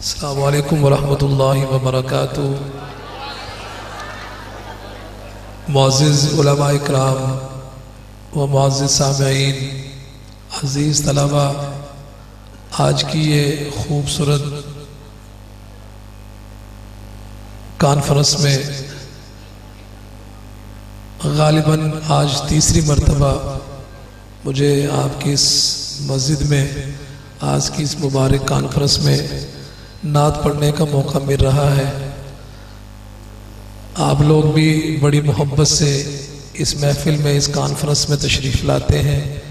अल्लाम वरहमतुल्लाहि वबरकातु मुआज़ कराम व मुआज़ सामीन अज़ीज़ तलबा आज की ये खूबसूरत कॉन्फ्रेंस में गालिबा आज तीसरी मरतबा मुझे आपकी इस मस्जिद में, आज की इस मुबारक कॉन्फ्रेंस में नात पढ़ने का मौका मिल रहा है। आप लोग भी बड़ी मोहब्बत से इस महफिल में इस कॉन्फ्रेंस में तशरीफ़ लाते हैं।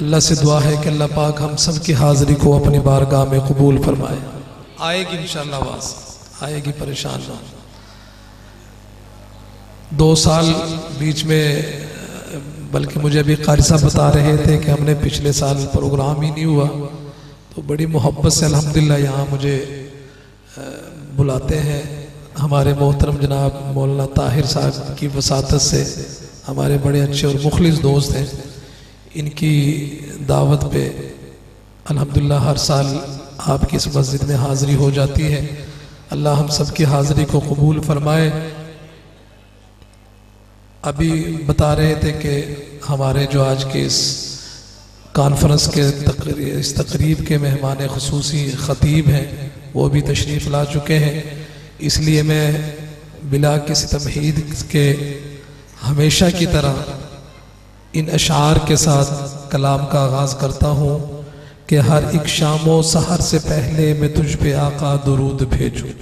अल्लाह से दुआ है कि अल्लाह पाक हम सब की हाज़िरी को अपनी बारगाह में कबूल फरमाए। आएगी इन आवाज़। आएगी परेशान ना दो साल बीच में बल्कि मुझे अभी कारी साहब बता रहे थे कि हमने पिछले साल प्रोग्राम ही नहीं हुआ। तो बड़ी मोहब्बत से अल्हम्दुलिल्लाह यहाँ मुझे बुलाते हैं। हमारे मोहतरम जनाब मौलाना ताहिर साहब की वसात से हमारे बड़े अच्छे और मुखलिस दोस्त हैं। इनकी दावत पे अल्हम्दुलिल्लाह हर साल आपकी इस मस्जिद में हाज़िरी हो जाती है। अल्लाह हम सब की हाज़िरी को कबूल फरमाए। अभी बता रहे थे कि हमारे जो आज के इस कॉन्फ्रेंस के इस तकरीब के मेहमान खसूसी ख़तीब हैं, वो भी तशरीफ़ ला चुके हैं। इसलिए मैं बिला किसी तमहीद के हमेशा की तरह इन अशार के साथ कलाम का आगाज़ करता हूँ कि हर एक शामो सहर से पहले मैं तुझ पे आका दरूद भेजूँ।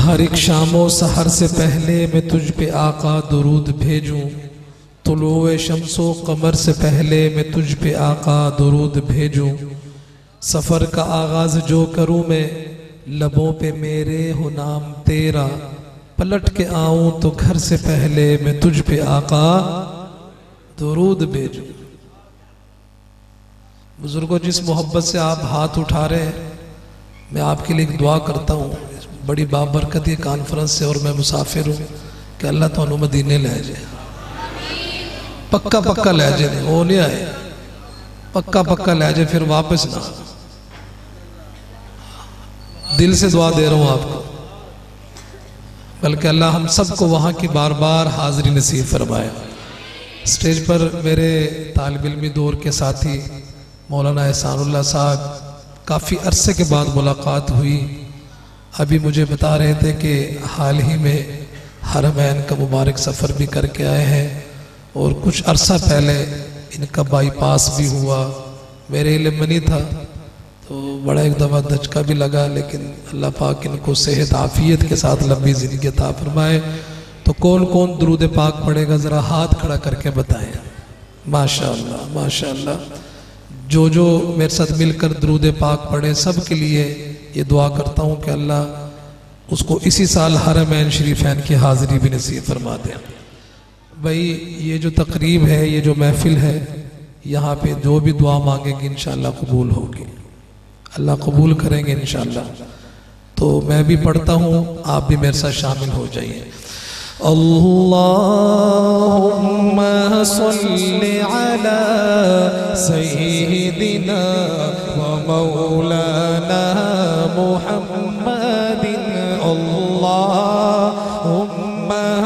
हर एक शामो सहर से पहले मैं तुझ पे आका दरूद भेजूं। तुलुए शमसो कमर से पहले मैं तुझ पे आका दरूद भेजूं। सफ़र का आगाज़ जो करूँ मैं, लबों पे मेरे हो नाम तेरा। पलट के आऊँ तो घर से पहले मैं तुझ पे आका दरूद भेजूं। बुज़ुर्गों, जिस मोहब्बत से आप हाथ उठा रहे हैं, मैं आपके लिए एक दुआ करता हूँ। बड़ी बाबरकत ये कॉन्फ्रेंस से और मैं मुसाफिर हूँ कि अल्लाह तो मदीने ले जाए पक्का पक्का ले जाए। वो नहीं आए। पक्का पक्का ले जाए, फिर वापस ना। दिल से दुआ दे रहा हूँ आपको। बल्कि अल्लाह हम सबको वहाँ की बार बार हाजिरी नसीब फरमाए। स्टेज पर मेरे तालब इलमी दौर के साथी मौलाना एहसानुल्लाह साहब, काफ़ी अरसे के बाद मुलाकात हुई। अभी मुझे बता रहे थे कि हाल ही में हरमैन का मुबारक सफ़र भी करके आए हैं। और कुछ अरसा पहले इनका बाईपास भी हुआ। मेरे इल्म नहीं था तो बड़ा एक दफ़ा धचका भी लगा, लेकिन अल्लाह पाक इनको सेहत आफियत के साथ लंबी ज़िंदगी था फरमाए। तो कौन कौन दरूद पाक पड़ेगा ज़रा हाथ खड़ा करके बताएँ। माशा माशा जो जो मेरे साथ मिलकर दरूद पाक पढ़े, सब के लिए ये दुआ करता हूँ कि अल्लाह उसको इसी साल हरमैन शरीफैन की हाज़िरी भी नसीब फरमा दें। भाई, ये जो तकरीब है, ये जो महफिल है, यहाँ पे जो भी दुआ मांगेंगे इन कबूल होगी। अल्लाह कबूल करेंगे इन तो मैं भी पढ़ता हूँ, आप भी मेरे साथ शामिल हो जाइए। अल्लाहुम्मा सल्लि अला सय्यिदिना व मौलाना मुहम्मदिन। अल्लाहुम्मा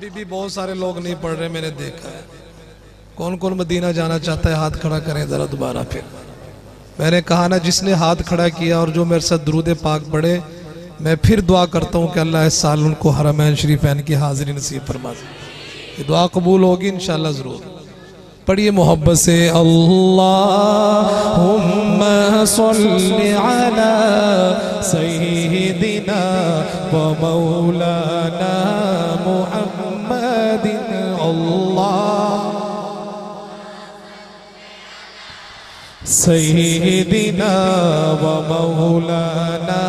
अभी भी बहुत सारे लोग नहीं पढ़ रहे, मैंने देखा है। कौन कौन मदीना जाना चाहता है, हाथ खड़ा करें ज़रा दोबारा फिर। मैंने कहा ना, जिसने हाथ खड़ा किया और जो मेरे साथ दरूद पाक पढ़े मैं फिर दुआ करता हूँ कि अल्लाह इस साल उनको हरमैन शरीफैन की हाजिरी नसीब फरमा ये दुआ कबूल होगी इन ज़रूर। पढ़िए मोहब्बत से अल्लाह मौलाना मुहम्मदिन अल्लाह। सैदिना व मौलाना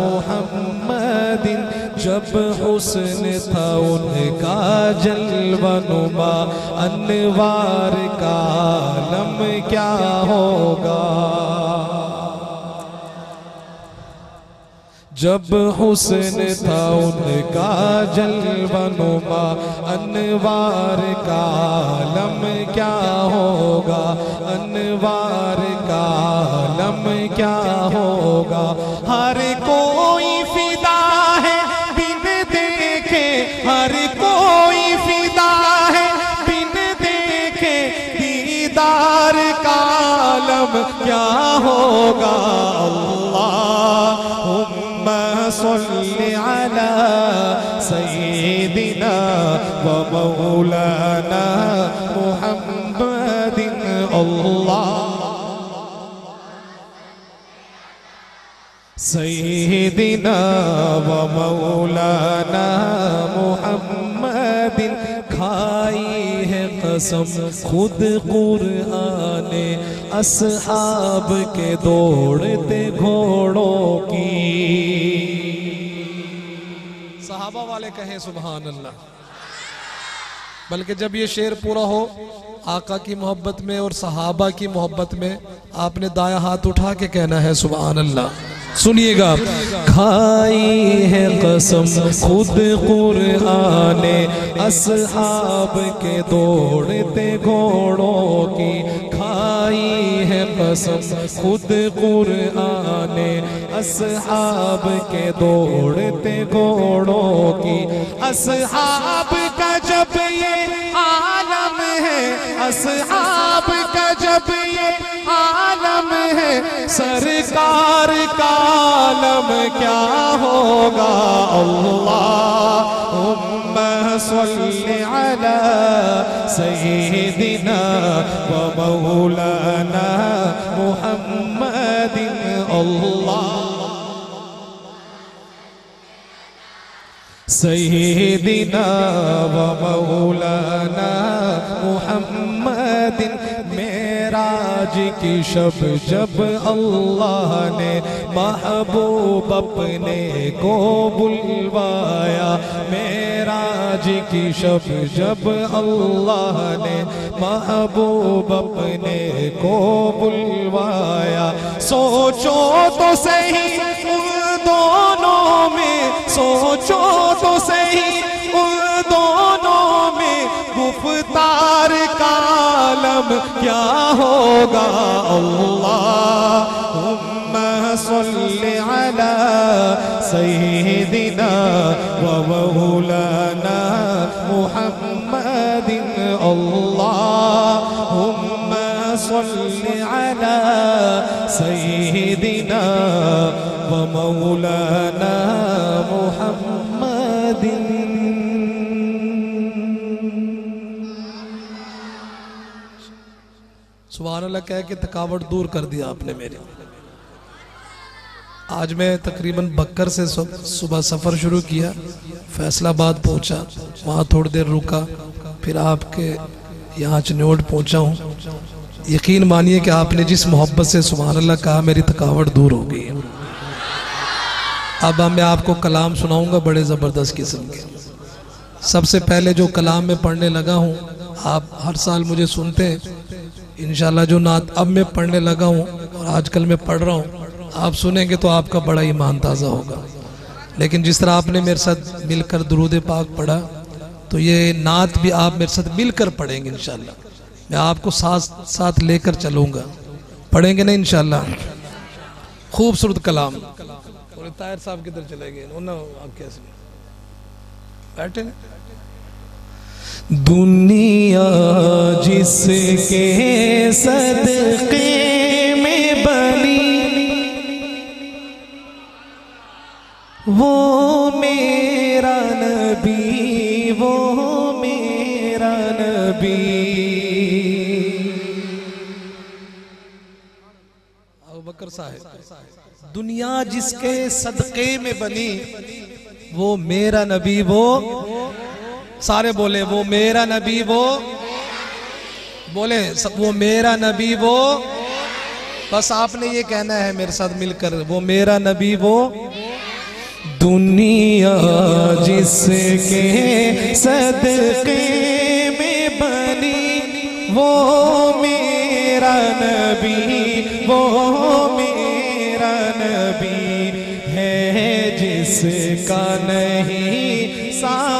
मुहम्मदिन, जब हुस्न था उनका जलवनुमा, अनवार का आलम क्या होगा? जब हुस्न था उनका जलवनुमा, अनवार का आलम क्या होगा? अनवार का आलम क्या होगा? हर कोई फिदा है, बिन देखे। हर कोई फिदा है, बिन देखे। दीदार का आलम क्या होगा? अल्लाहुम्मा सल्लि अला सय्यिदिना व मौलाना मुहम्मदिन अल्लाह सैदिना व मौलाना मुहम्मदिन खाई है कसम खुद कुरआन असहाब के वाले कहें सुबहान अल्लाह बल्कि जब ये शेर पूरा हो, आका की मोहब्बत में और सहाबा की मोहब्बत में आपने दाया हाथ उठा के कहना है सुबहान अल्लाह सुनिएगा खाई है कसम खुद कुरआन असहाब के दौड़ते घोड़ों की। खाई कसम, खुद कुरआन असहाब के दौड़ते घोड़ों की। असहाब का जब ये आलम है, असहाब का जब ये आलम है, सरकार का आलम क्या होगा? अल्लाहुम्मा सल्लि अला सय्यिदिना व मौलाना मुहम्मदिन। अल्लाह सैदिना व मौलाना मुहम्मदिन। मेराज की शब जब अल्लाह ने महबूब अपने को बुलवाया। मेराज की शब जब अल्लाह ने महबूब अपने को बुलवाया। सोचो तो सही उन दोनों में, सोचो तो सही उन दोनों गुफ्तार कालम क्या होगा अल्लाहुम्मा सल्लि अला सय्यिदिना व मौलाना मुहम्मदिन अल्लाहुम्मा सल्लि अला सय्यिदिना व मौलाना मुहम्मदिन सुबह अल्लाह कह के थकावट दूर कर दिया आपने मेरी। आज मैं तकरीबन बकर से सुबह सफ़र शुरू किया, फैसलाबाद पहुँचा, वहाँ थोड़ी देर रुका, फिर आपके यहाँ चनोट पहुँचा हूँ। यकीन मानिए कि आपने जिस मोहब्बत से सुबह अल्लाह कहा, मेरी थकावट दूर हो गई अब मैं आपको कलाम सुनाऊँगा बड़े ज़बरदस्त किस्म के। सबसे पहले जो कलाम में पढ़ने लगा हूँ, आप हर साल मुझे सुनते हैं इनशाला जो नात अब मैं पढ़ने लगा हूँ और आजकल मैं पढ़ रहा हूँ, आप सुनेंगे तो आपका बड़ा ईमान ताज़ा होगा। लेकिन जिस तरह आपने मेरे साथ मिलकर दरूद पाक पढ़ा तो ये नात भी आप मेरे साथ मिलकर पढ़ेंगे इनशाला मैं आपको साथ साथ लेकर चलूँगा। पढ़ेंगे ना इनशाला खूबसूरत कलाम। साहब किधर चले गए? बैठे? दुनिया जिसके सदके में बनी, वो मेरा नबी, वो मेरा नबी। बकर साहब, दुनिया जिसके सदके में बनी, वो मेरा नबी, वो सारे बोले, वो मेरा नबी, वो। बोले वो मेरा नबी, वो। बस आपने ये कहना है मेरे साथ मिलकर, वो मेरा नबी, वो। दुनिया जिसके सदके में बनी, वो मेरा नबी, वो मेरा नबी है जिसका नहीं सानी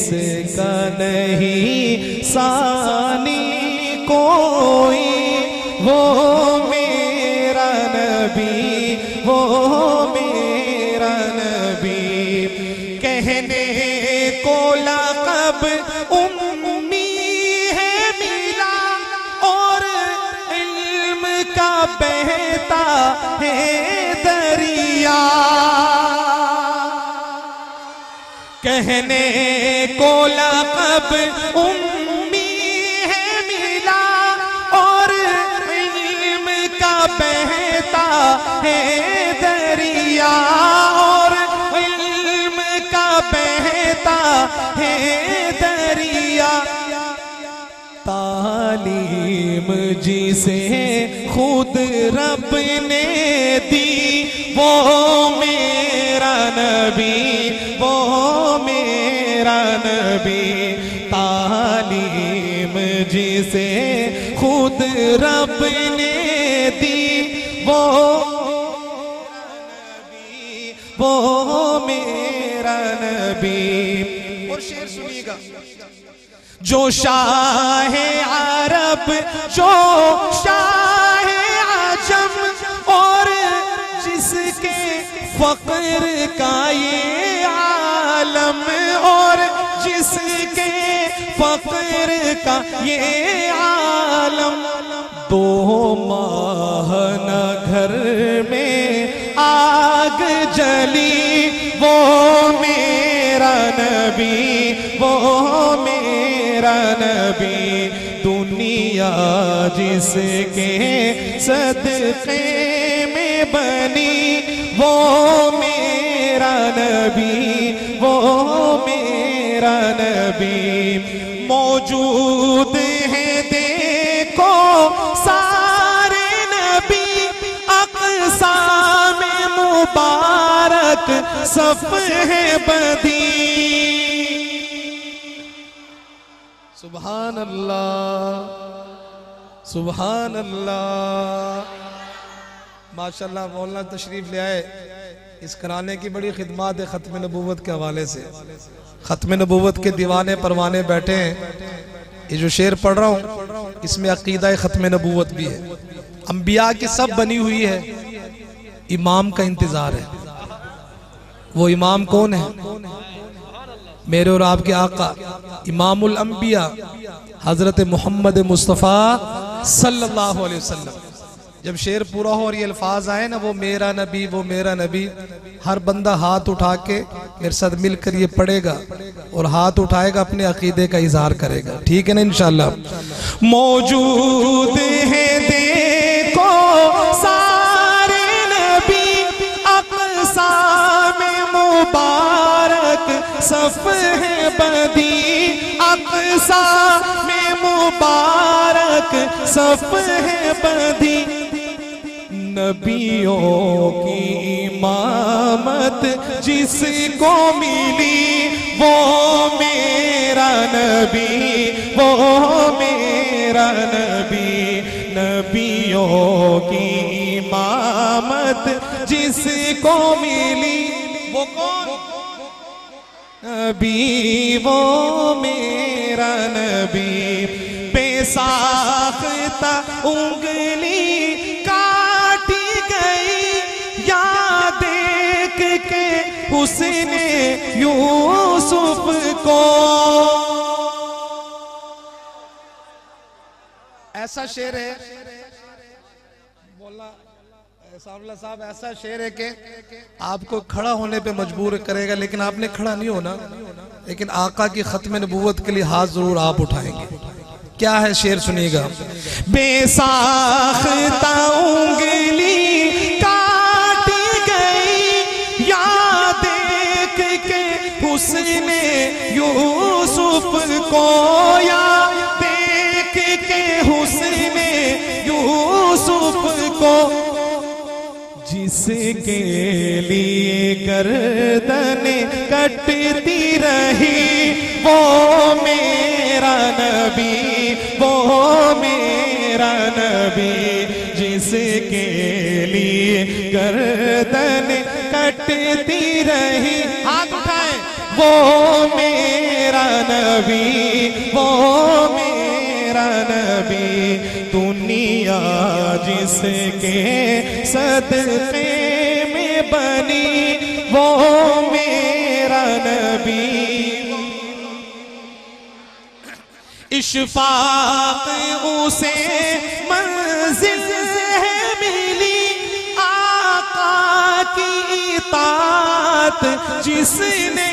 जिसका नहीं सानी कोई, वो मेरा नबी, वो मेरा नबी। कहने को लकब उम्मी है मिला और इल्म का बहता है दरिया। कहने को लकब उम्मी है मिला और इल्म का बहता है दरिया और इल्म का बहता है दरिया। तालीम जिसे खुद रब ने दी, वो मेरा नबी नबी तालीम जिसे खुद रब ने दी, वो नबी वो मेरा नबी। और शेर सुनिएगा। जो शाह अरब, जो शाह आज़म, और जिसके फक्र का ये फक्र का ये आलम। दो माह घर में आग जली, वो मेरा नबी, वो मेरा नबी। दुनिया जिसके सदके में बनी, वो मेरा नबी, वो मेरा नबी। मौजूद है, देखो सारे नबी अक्सा में मुबारक सफ है बदी। सुबहान अल्लाह सुबहान अल्लाह माशाल्लाह, मौलाना तशरीफ़ ले आए। इस कराने की बड़ी खिदमत है ख़त्म नबूवत के हवाले से। ख़त्म नबूवत के दीवाने परवाने बैठे हैं। ये जो शेर पढ़ रहा हूँ, इसमें अकीदा ख़त्म नबूवत भी है। अम्बिया की सब बनी हुई है। इमाम का इंतज़ार है। वो इमाम कौन है? मेरे और आपके आका, इमामुल अंबिया, हज़रत मोहम्मद मुस्तफ़ा सल्लल्लाहु अलैहि वसल्लम। जब शेर पूरा हो और ये अल्फाज आए ना, वो मेरा नबी, वो मेरा नबी, हर बंदा हाथ उठा के मेरे साथ मिलकर ये पढ़ेगा और हाथ उठाएगा, अपने अकीदे का इजहार करेगा। ठीक है ना, इंशाल्लाह? मौजूद है में मुबारक, सफ है बदी में मुबारक, सफ है बदी नबियों की इमामत जिसको मिली, वो मेरा नबी, वो मेरा नबी। नबियों की इमामत जिसको मिली, वो कौन? नबी, वो मेरा नबी। बेसाख्ता उंगली उसने यूसुफ को। ऐसा शेर है। बोला साहब, ऐसा शेर है कि आपको खड़ा होने पे मजबूर करेगा, लेकिन आपने खड़ा नहीं होना। लेकिन आका की खत्म नबूवत के लिए हाथ ज़रूर आप उठाएँगे। क्या है शेर सुनिएगा? बेसाख्ता को या देख के हुस्न यूसुफ को जिसके लिए गर्दन कटती रही, वो मेरा नबी, वो मेरा नबी, जिसके लिए गर्दन कटती रही। उठाए वो मेरा नबी, वो मेरा नबी, दुनिया जिसके सदके में बनी, वो मेरा नबी। इशफाक उसे मंजिल है मिली, आका की इतात जिसने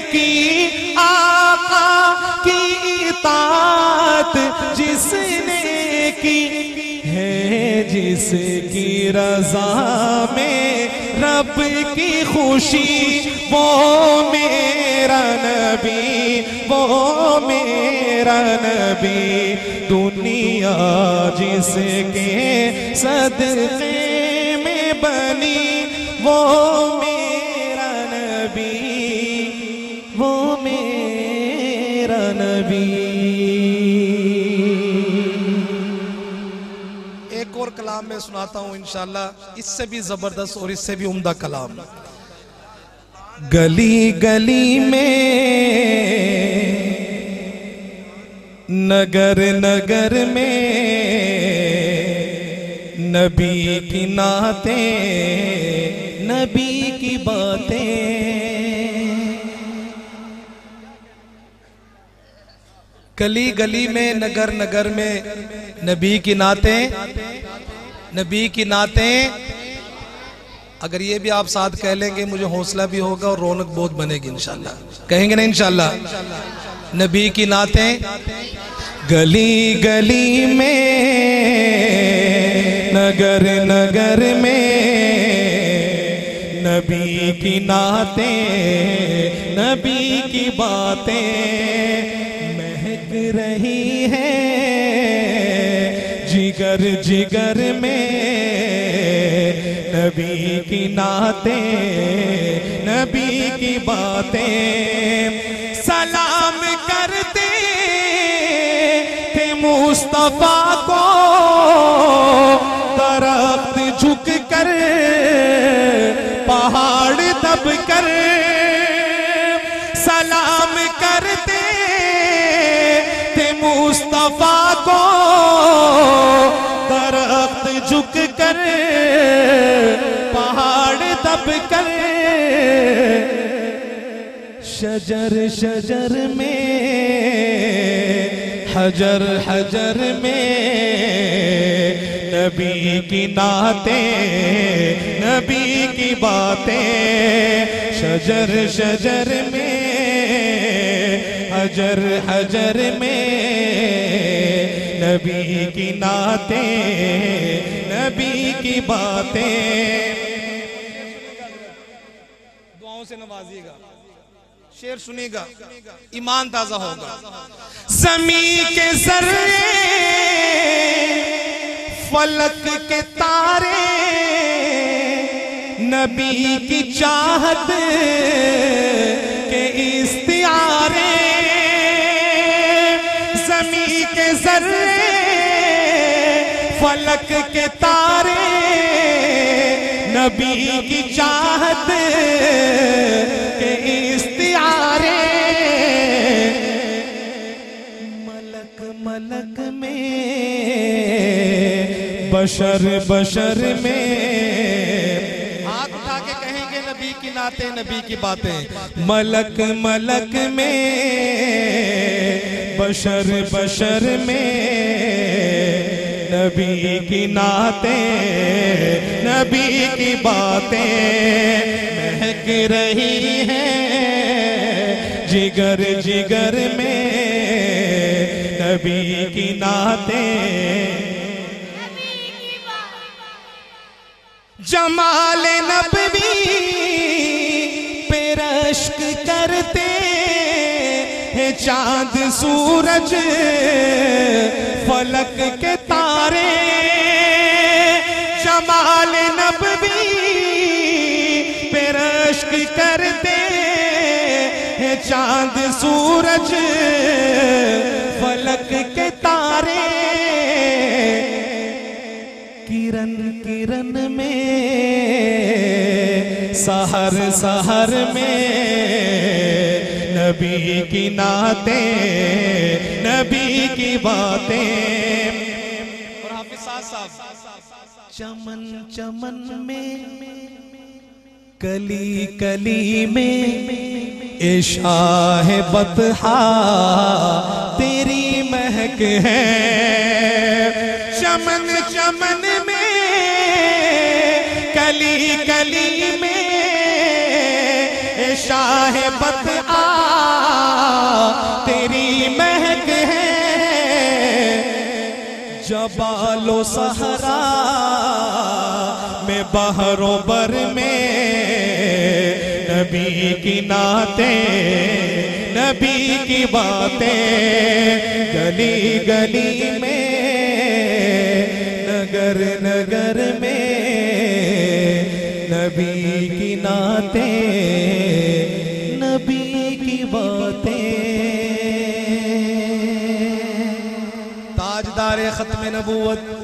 की आका की इतात जिसने की है, जिसकी रजा में रब की खुशी, वो मेरा नबी, वो मेरा नबी। दुनिया जिसके सदके में बनी, वो मेरा नबी। एक और कलाम में सुनाता हूँ इंशाल्लाह। इससे भी ज़बरदस्त और इससे भी उम्दा कलाम। गली गली में, नगर नगर में, नबी की नाते, नबी की बातें। गली गली में, नगर नगर में, नबी की नाते, नबी की नाते। अगर ये भी आप साथ कह लेंगे, मुझे हौसला भी होगा और रौनक बहुत बनेगी इनशाला कहेंगे ना, इंशाल्लाह? नबी की नाते, गली गली में, नगर नगर में। नबी की नाते, नबी की बातें रही है। जिगर जिगर में नबी की नाते, नबी की बातें सलाम करते थे मुस्तफ़ा को। दरख्त झुक कर, पहाड़ दब कर कर, पहाड़ दब कर। शजर शजर में, हजर हजर में। नबी की नाते, नबी की बातें। शजर शजर में, हजर हजर में। नबी की नाते, नबी की बातें। दुआओं से नवाजिएगा, शेर सुनिएगा ईमान ताज़ा होगा। जमी के जर्रे फलक के तारे, नबी की चाहत के इस्तियारे फलक के तारे नबी की चाहत के इस्तियारे मलक मलक में, बशर बशर में। हाथ के कहेंगे नबी की नाते, नबी की बातें। मलक मलक में, बशर बशर में। नबी की नाते, नबी की बातें महक रही हैं। जिगर जिगर में नबी की नाते। जमाल नबवी पे रश्क करते चाँद, सूरज, फलक के तारे, जमाल नबवी पे रश्क करते हैं चाँद, सूरज, फलक के तारे। किरण किरण में, सहर सहर में नबी की नाते, नबी की बातें। और हाफिज चमन चमन में, कली कली में ईशा है बतहा, तेरी महक है। सहरा में बहरों बर में नबी की नाते, नबी की बातें गली गली में, नगर नगर में नबी की नाते, नबी की बातें। ताजदार खत्म नबूवत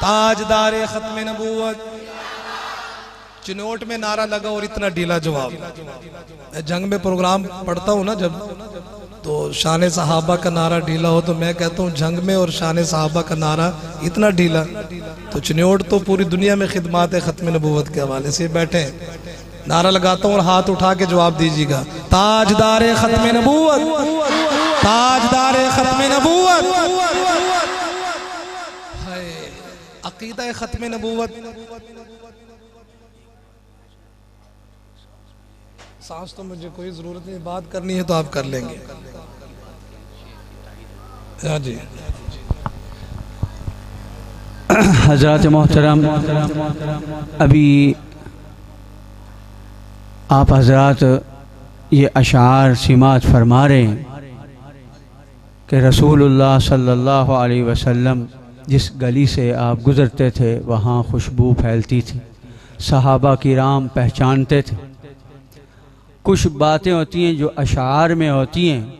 ताजदार खत्म नबूवत। चिनोट में नारा लगा और इतना ढीला जवाब। मैं जंग में प्रोग्राम पढ़ता हूँ ना जब तो शान सहाबा का नारा ढीला हो तो मैं कहता हूँ, जंग में और शान सहाबा का नारा इतना ढीला। तो चिनोट तो पूरी दुनिया में खिदमात है ख़त्म नबूत के हवाले से बैठे। नारा लगाता हूँ और हाथ उठा के जवाब दीजिएगा। ताजदार ख़त्म नबूवत। ताजदार ख़त्म नबूवत। अकीदा ख़त्म नबूवत। सांस तो मुझे कोई ज़रूरत नहीं, बात करनी है तो आप कर लेंगे। हाँ हज़रत मोहतरम, अभी आप हज़रत ये अशार सिमात फरमा रहे हैं कि रसूलुल्लाह सल्लल्लाहु अलैहि वसल्लम जिस गली से आप गुज़रते थे, वहाँ खुशबू फैलती थी। सहाबा की राम पहचानते थे। कुछ बातें होती हैं जो अशार में होती हैं।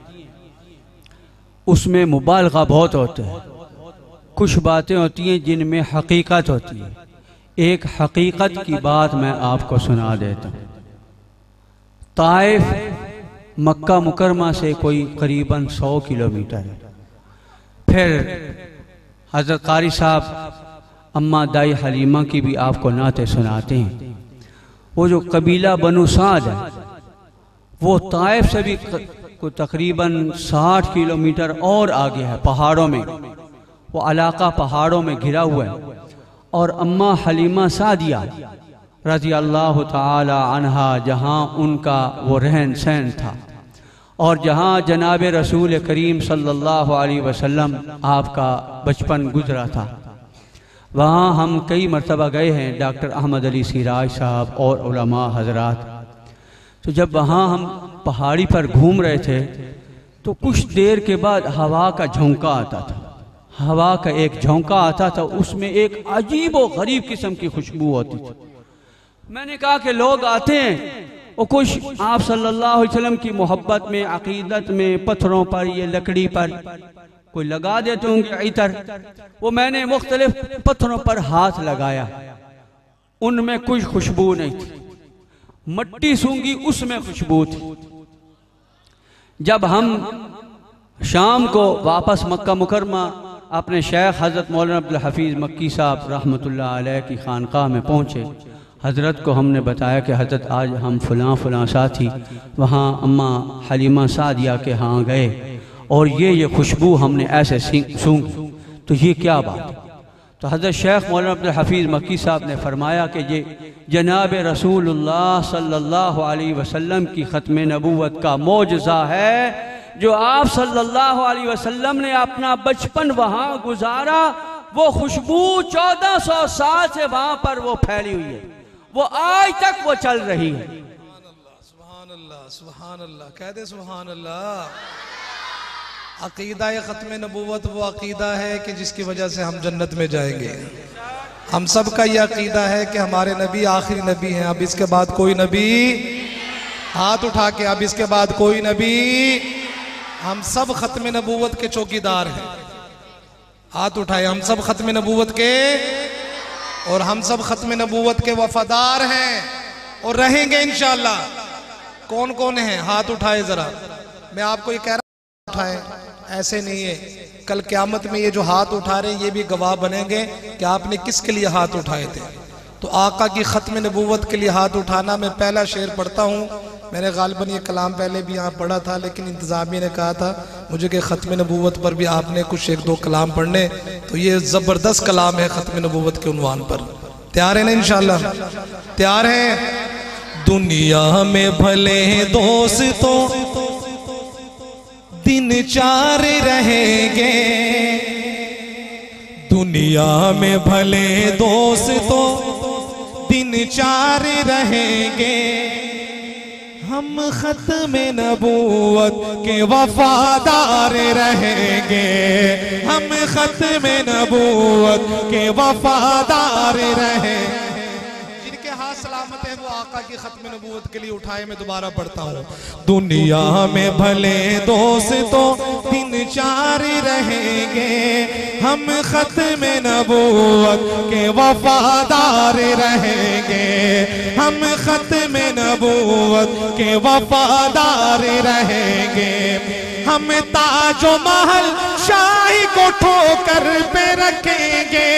उसमें मुबालगा बहुत होता है। कुछ बातें होती हैं जिनमें हकीकत होती है। एक हकीकत की बात मैं आपको सुना देता हूँ। ताइफ मक्का मुकरमा से कोई करीबन सौ किलोमीटर है। फिर हज़रत कारी साहब, अम्मा दाई हलीमा की भी आपको नाते सुनाते हैं। वो जो कबीला बनु साद है, वो ताइफ से भी को तकरीबन साठ किलोमीटर और आगे है पहाड़ों में। वो इलाका पहाड़ों में घिरा हुआ है। और अम्मा हलीमा सादिया रज़ी अल्लाह तहा जहाँ उनका वो रहन सहन था। और जहाँ जनाब रसूल करीम सल्लल्लाहु अलैहि वसल्लम आपका बचपन गुजरा था, वहाँ हम कई मरतबा गए हैं, डॉक्टर अहमद अली सिराज साहब और उलमा हजरात। तो जब वहाँ हम पहाड़ी पर घूम रहे थे तो कुछ देर के बाद हवा का झोंका आता था। हवा का एक झोंका आता था, उसमें एक अजीब व गरीब किस्म की खुशबू होती थी। मैंने कहा कि लोग आते हैं वो कुछ आप सल्लल्लाहु अलैहि वसल्लम की मोहब्बत में, अकीदत में, पत्थरों पर, ये लकड़ी पर कोई लगा देते होंगे इतर। वो मैंने मुख्तलिफ़ पत्थरों पर हाथ लगाया। उनमें कुछ खुशबू नहीं थी। मट्टी सूँगी उसमें खुशबू थी। जब हम शाम को वापस मक्का मुकरमा अपने शेख हज़रत मौलाना अब्दुल हफीज़ मक्की साहब रहमतुल्लाह अलैह की खानकाह में पहुँचे हज़रत को हमने बताया कि हज़रत, आज हम फलां फ़लाँ साथी, वहाँ अम्मा हलीमा सादिया के यहाँ गए, और ये ये खुशबू हमने ऐसे सूंघी तो ये क्या बात? तो हज़रत शेख मौलाना अब्दुल हफीज़ मक्की साहब ने फरमाया कि ये जनाब रसूलुल्लाह सल्लल्लाहु अलैहि वसल्लम की ख़त्म नबूवत का मोजा है, जो आप सल्लल्लाहु अलैहि वसल्लम ने अपना बचपन वहाँ गुजारा, वो खुशबू चौदह सौ साल से वहाँ पर वो फैली हुई है। वो आज तक वो चल रही है। कह दे अकीदा ख़त्म नबूवत वो अकीदा है कि जिसकी वजह से हम जन्नत में जाएँगे। हम सब का यह अकीदा है कि हमारे नबी आखिरी नबी हैं। अब इसके बाद कोई नबी हाथ उठा के, अब इसके बाद कोई नबी। हम सब ख़त्म नबूवत के चौकीदार हैं। हाथ उठाए, हम सब ख़त्म नबूवत के और हम सब ख़त्म नबूवत के वफादार हैं और रहेंगे इनशाला कौन कौन है? हाथ उठाए जरा। मैं आपको ये कह रहा उठाए। ऐसे नहीं है। कल क्यामत में ये जो हाथ उठा रहे हैं, ये भी गवाह बनेंगे कि आपने किसके लिए हाथ उठाए थे। तो आका की ख़त्म नबूवत के लिए हाथ उठाना मैं पहला शेर पढ़ता हूँ। मैंने गालबन ये कलाम पहले भी यहाँ पढ़ा था, लेकिन इंतज़ामिया ने कहा था, मुझे कि ख़त्म नबूवत पर भी आपने कुछ एक दो कलाम पढ़ने तो ये ज़बरदस्त कलाम है ख़त्म नबूवत के उनवान पर। तैयार है ना इनशाला तैयार है? दुनिया में भले दोस्तों दिन चार रहेंगे। दुनिया में भले दोस्तों दिन चार रहेंगे। हम खत्म नबूवत के वफादार रहेंगे। हम खत्म नबूवत के वफादार रहेंगे। है वो आका की खत्म नबूत के लिए उठाए, मैं दोबारा पढ़ता हूँ। दुनिया में भले दोस्तों तीन चार रहेंगे। हम खत्म नबूत के वफादार रहेंगे। हम खत्म नबूत के वफादार रहेंगे। हम ताजो महल शाही को ठोकर पे रखेंगे।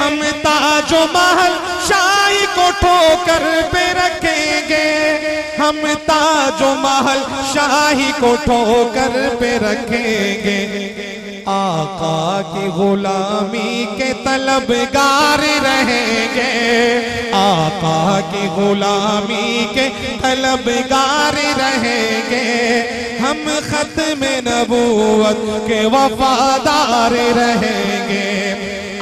हम ताजो महल शाही को ठोकर पे रखेंगे। हम ताजो महल शाही को ठोकर पे रखेंगे। आका की गुलामी के तलबगार रहेंगे। आका की गुलामी के तलबगार रहेंगे। हम खत में नबूवत के वफादार रहेंगे।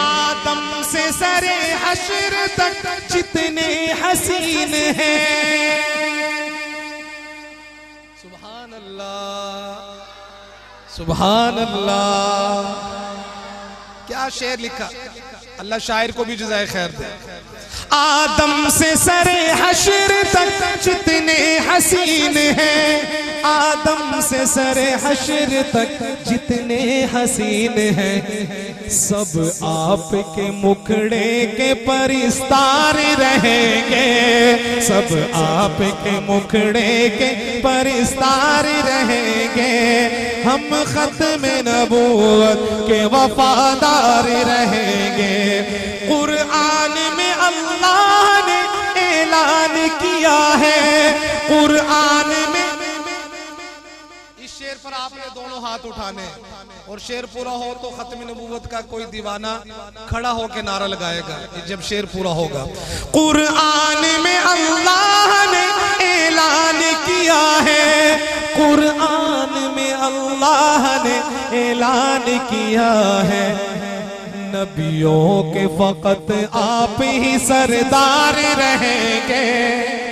आदम से सरे हशर तक जितने हसीन हैं। सुभान अल्लाह। सुभान अल्लाह क्या शेर लिखा? अल्लाह शायर को भी जजाय खैर दे। आदम से सरे हशर तक जितने हसीन हैं आदम से सरे हशर तक जितने हसीन हैं सब आपके मुखड़े के परिस्तार रहेंगे सब आपके मुखड़े के परिस्तार रहेंगे। हम खत्म नबूत के वफादार रहेंगे। कुरआन में अल्लाह ने ऐलान किया है। कुरआन में इस शेर पर आपने दोनों हाथ उठाने। और शेर पूरा हो तो खत्म नबूवत का कोई दीवाना खड़ा होके नारा लगाएगा जब शेर पूरा होगा। कुरआन में अल्लाह ने ऐलान किया है। कुरआन में अल्लाह ने ऐलान किया है। नबियों के फकत आप ही सरदार रहेंगे।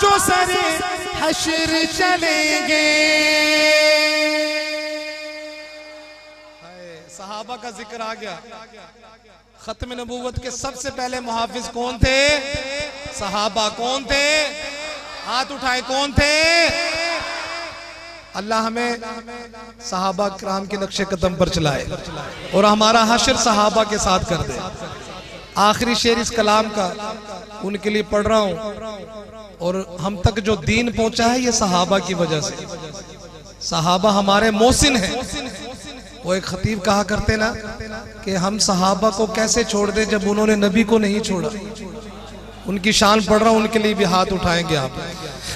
जो सरे हशर चलेंगे। सहाबा का ज़िक्र आ गया। खत्म नबूवत के सबसे पहले मुहाफिज कौन थे? सहाबा कौन थे? हाथ उठाए कौन थे? अल्लाह हमें सहाबा कराम के नक्शे कदम पर चलाए और हमारा हशर सहाबा के साथ कर दे। आखिरी शेर इस कलाम का, उनके लिए पढ़ रहा हूँ। और हम तक जो दीन पहुँचा है, ये सहाबा की वजह से। सहाबा हमारे मोहसिन है। वो एक खतीब कहा करते ना, कि हम सहाबा को कैसे छोड़ दें जब उन्होंने नबी को नहीं छोड़ा? उनकी शान पढ़ रहा हूँ, उनके लिए भी हाथ उठाएँगे आप।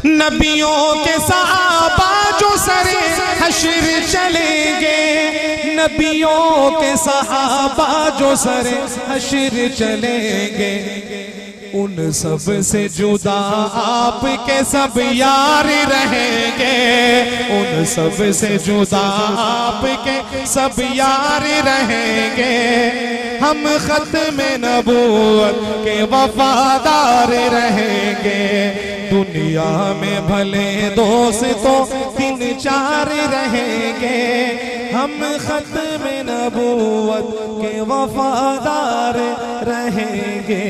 नबियों के सहाबा जो सरे हशर चलेंगे। नबियों के सहाबा जो सरे हशर चलेंगे। उन सबसे जुदा आपके सब यार रहेंगे। उन सबसे जुदा आपके सब यार रहेंगे। हम खत्म नबूत के वफादार रहेंगे। दुनिया में भले दोस्तों तीन चार रहेंगे। हम खत्म नबूवत के वफादार रहेंगे।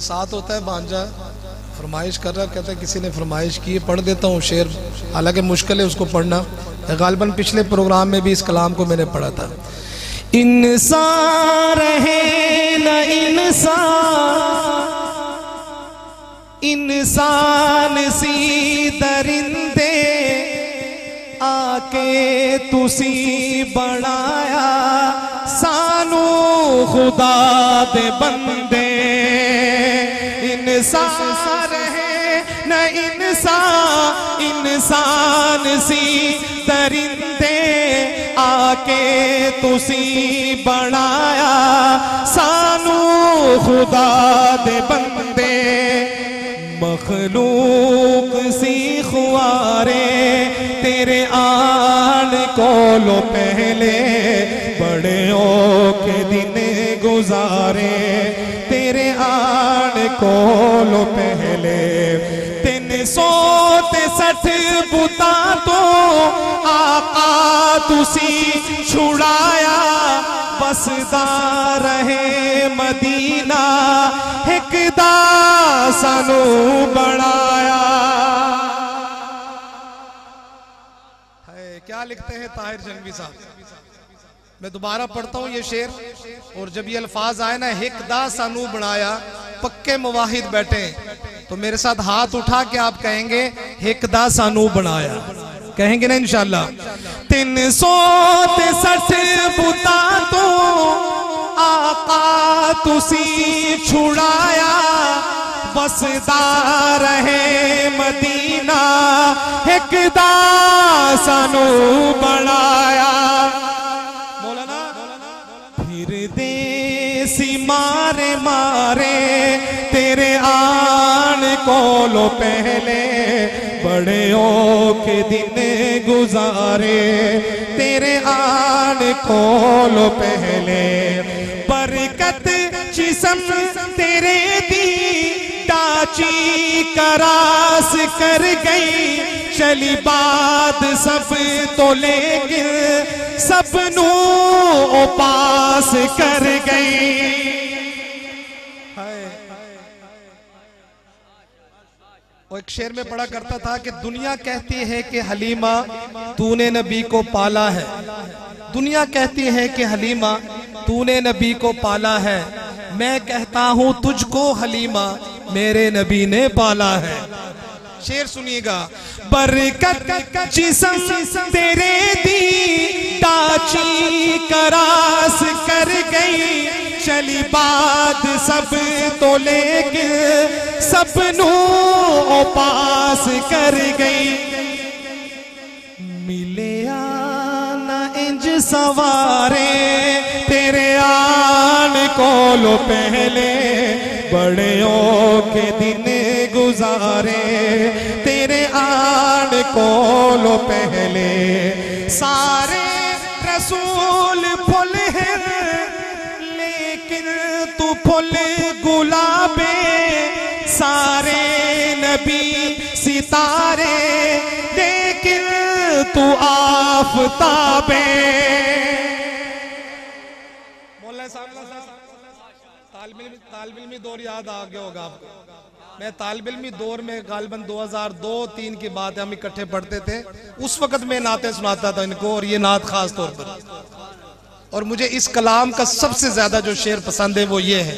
साथ होता है भांजा। फरमाइश कर रहा, कहता है, किसी ने फरमाइश की, पढ़ देता हूँ शेर। हालाँकि मुश्किल है उसको पढ़ना। गालबन पिछले प्रोग्राम में भी इस कलाम को मैंने पढ़ा था। इंसान रहे न इंसान इंसान सी दरिंदे आके तुसी बनाया। सानू खुदा दे बंदे, इंसान इंसान इंसान सी दरिंदे आके तुसी बनाया। सानू खुदा दे बंदे, मखलूक सी खुआरे। तेरे आन को लो पहले, बड़े के दिन गुजारे। तेरे आन को लो पहले सौ सठ बुता तो आका तुसी छुड़ाया। बसदा रहे मदीना हिकदा सानू बनाया। है क्या लिखते हैं ताहिर जंगवी साहब? मैं दोबारा पढ़ता हूँ ये शेर, और जब ये अल्फाज आए ना हिकदा सानू बनाया, पक्के मुवाहिद बैठे तो मेरे साथ हाथ उठा के आप कहेंगे हिकदा सानू बनाया। कहेंगे ना, इंशाल्लाह। तीन सौ सठ बुता तो आका छुड़ाया। बसदा रहे मदीना हिकदा सानू बनाया। आन को लो पहले, बड़े ओ के दिन गुजारे। तेरे आन को लो पहले। बरकत जिसम तेरे दी डाची करास कर गई। चली बात सब तो लेकिन सब नू ओ पास कर गई। वो एक शेर में पढ़ा करता था कि दुनिया कहती है कि हलीमा तूने नबी को पाला है। दुनिया कहती है कि हलीमा तूने नबी को पाला है। मैं कहता हूँ तुझको हलीमा मेरे नबी ने पाला है। शेर सुनिएगा बरकत जिसम तेरे दी डाची करास कर गई। चली बात सब तो लेके सब नू ओ पास कर गई। मिले आना इंज सवारे, तेरे आन को लो पहले, बड़े के दिन गुजारे। तेरे आन को लो पहले, सारे रसूल फुल हैं। फुल गुलाबे, सारे नबी सितारे, लेकिन तू आफताबे। तालबिल तालबिल दौर याद आ गया होगा आपको। मैं तालब इलमी दौर में गालबन 2002-3 की बात है हम इकट्ठे पढ़ते थे। उस वक्त मैं नाते सुनाता था इनको, और ये नात खास तौर पर। और मुझे इस कलाम का सबसे ज़्यादा जो शेर पसंद है, वो ये है।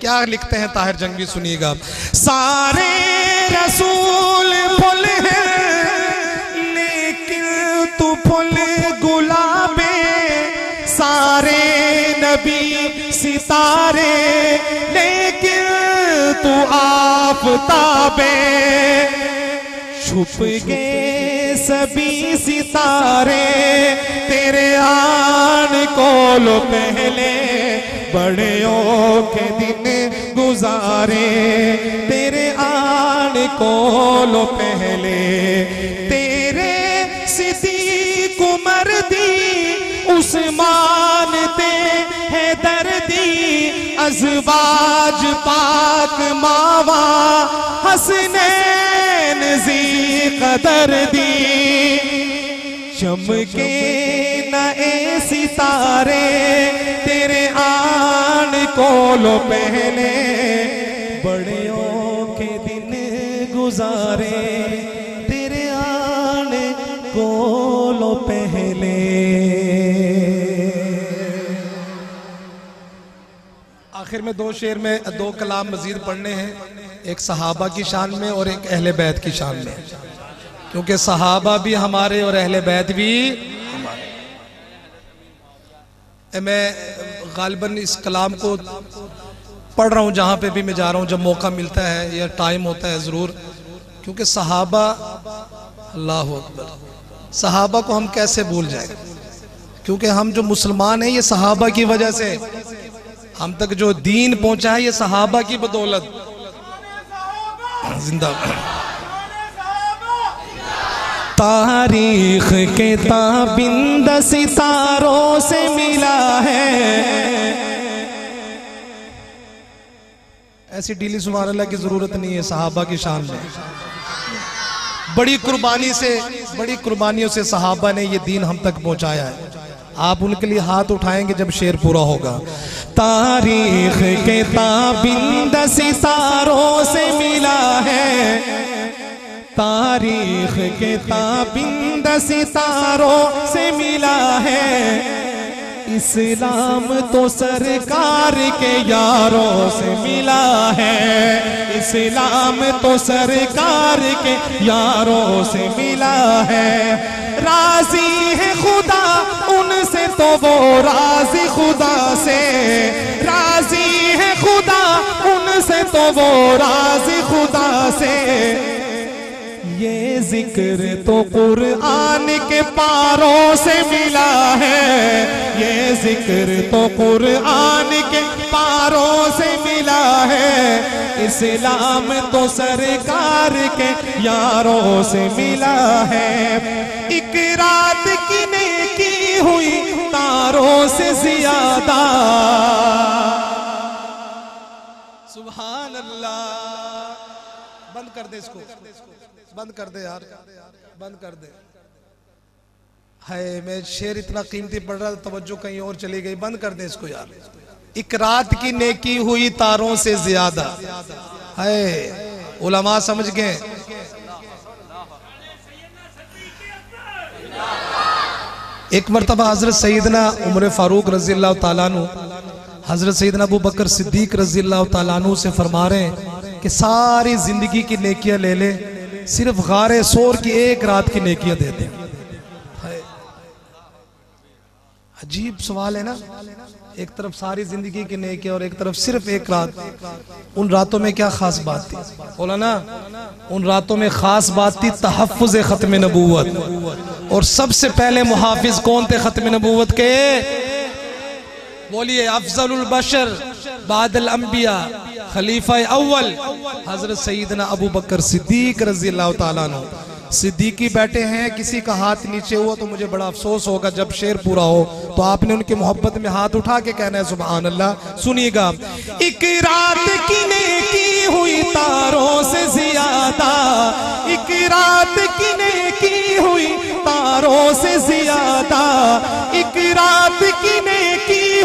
क्या लिखते हैं, ताहिर जंगवी सुनिएगा सारे रसूल फुल लेकिन तू फुल गुलाबे। सारे नबी सितारे लेकिन तू आफताबे। छुप गए सभी सितारे तेरे आन को लो पहले बड़ियों के दिन गुजारे। तेरे आन को लो पहले तेरे सिद्दीक उमर दी उस्मान दे है दर्दी अजवाज पाक मावा हसनैन जी कदर दी। चमके न ए सितारे तेरे आन को लो पहले बड़ियों के दिन गुजारे तेरे आन को लो पहले आखिर में दो शेर में दो कलाम मजीद पढ़ने हैं। एक सहाबा की शान में और एक अहले बैत की शान में। क्योंकि सहाबा भी हमारे और अहले बैत भी हमारे। मैं गालिबन इस कलाम को पढ़ रहा हूँ, जहाँ पे भी मैं जा रहा हूँ, जब मौका मिलता है या टाइम होता है ज़रूर। क्योंकि सहाबा, अल्लाह अकबर, सहाबा को हम कैसे भूल जाए? क्योंकि हम जो मुसलमान हैं, ये सहाबा की वजह से। हम तक जो दीन पहुँचा है, ये सहाबा की बदौलत। ज़िंदा। तारीख के ताबिंद सितारों से मिला है। ऐसी डीली सुबह अल्लाह की ज़रूरत नहीं है सहाबा की शान में। बड़ी कुर्बानी से, बड़ी कुर्बानियों से सहाबा ने ये दीन हम तक पहुँचाया है। आप उनके लिए हाथ उठाएँगे जब शेर पूरा होगा। तारीख के ताबिंद सितारों से मिला है। तारीख के ताबिंद सितारों से मिला है। इस्लाम तो सरकार के यारों से मिला है। इस्लाम तो सरकार के यारों से मिला है। राज़ी है खुदा तो वो राज़ी खुदा से। राज़ी है खुदा, उनसे तो वो राज़ी खुदा से। ये ज़िक्र तो कुरआन के पारों से मिला है। ये ज़िक्र तो कुरआन के पारों से मिला है। इस्लाम तो सरकार के यारों से मिला है। एक रात की हुई तारों से ज़्यादा। सुभान अल्लाह बंद कर दे इसको। बंद कर दे यार। बंद कर दे। हाय, मैं शेर इतना कीमती पड़ रहा था, तवज्जो कहीं और चली गई। बंद कर दे इसको यार। एक रात की नेकी हुई तारों से ज़्यादा। है उलमा समझ गए? एक मरतबा हज़रत सईदना उम्र फारूक रज़ी अल्लाह तु हज़रत सईदना अबू बकर सिद्दीक रज़ी अल्लाह तु से फरमा रहे हैं कि सारी ज़िंदगी की नेकियाँ ले ले, सिर्फ़ गारे शोर की एक रात की नेकियाँ दे दे। अजीब सवाल है ना। एक तरफ़ सारी ज़िंदगी की नेकी और एक तरफ़ सिर्फ़ एक रात। उन रातों में क्या खास बात थी? बोला ना, उन रातों में खास बात थी तहफ़ुज ख़त्म नबूवत। और सबसे पहले मुहाफिज कौन थे ख़त्म नबूवत के? बोलिए अफजल बशर, बादल अंबिया, खलीफा अव्वल, हज़रत सईदना अबू बकर सिद्दीक रज़ी अल्लाह अन्हु। सिद्दीकी बैठे हैं, किसी का हाथ नीचे हुआ तो मुझे बड़ा अफसोस होगा जब शेर पूरा हो। तो आपने उनकी मोहब्बत में हाथ उठा के कहना है सुबह अल्लाह सुनिएगा। एक रात की नेकी हुई तारों से ज़्यादा, एक रात की नेकी हुई तारों से ज़्यादा, एक रात की नेकी